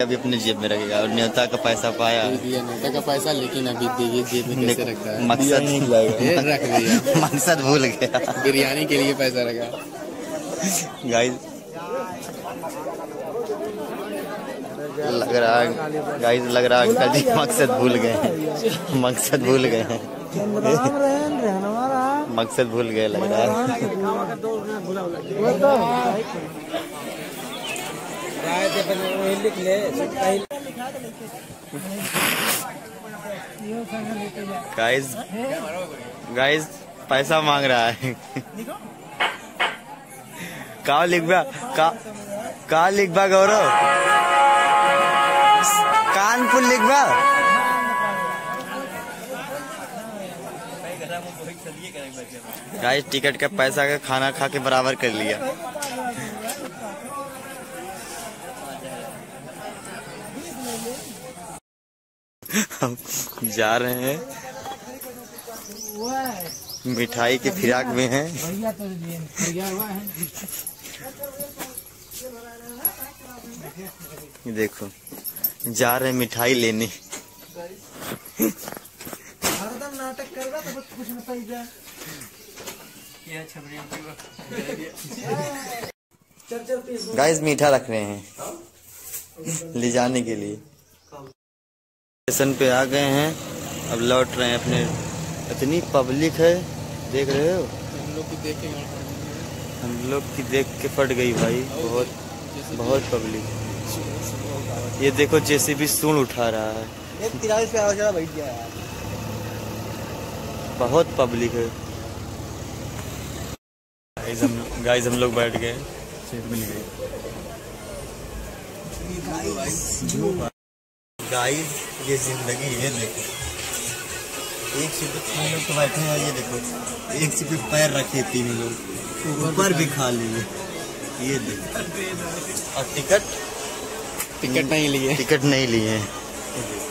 अभी अपने जेब में रखेगा और न्योता का पैसा पाया। नेता का पैसा लेकिन अभी देखिए जेब में कैसे रखता है? मकसद ये रख दिया। मकसद भूल गया। बिरयानी के लिए पैसा रखा। गाइस लग रहा गाइस लग रहा है अंकल जी मकसद भूल गए हैं। मकसद भूल गए हैं। मकसद भूल गए लग रहा है। गाइस गाइस पैसा मांग रहा है। का लिखबा का का लिखबा गौरव? कानपुर लिखबा गाइस टिकट का पैसा का खाना खा के बराबर कर लिया। जा रहे हैं। मिठाई के फिराक में हैं। देखो, जा रहे हैं मिठाई लेने। गाइस मीठा रख रहे हैं? ले जाने के लिए। स्टेशन पे आ गए हैं। अब लौट रहे हैं अपने। इतनी पब्लिक है। देख रहे हो? हम लोग की देखे हम लोग की देख के फट गई भाई। बहुत बहुत पब्लिक ये देखो जेसीबी सूंड उठा रहा है। तिरालीस पे बैठ गया यार बहुत पब्लिक है। गाइस हम गाइस हम लोग बैठ गए। सीट मिल गई। गाइस ये ज़िंदगी ये देखो। एक सीट पे तीन लोग तो बैठे हैं ये देखो। एक सीट पे पैर रखे तीन लोग। ऊपर भी खा लिए। ये देखो। और टिकट टिकट नहीं लिए। टिकट नहीं लिए। हैं